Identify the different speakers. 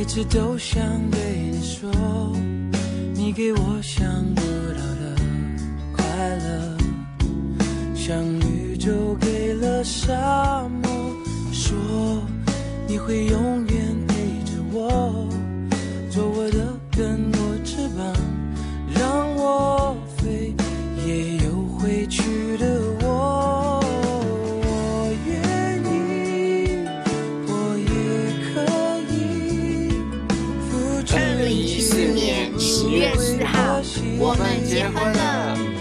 Speaker 1: 一直都想对你说，你给我想不到的快乐，像宇宙给了沙漠，说你会永远陪着我，做我的根，
Speaker 2: 好，我们结婚了。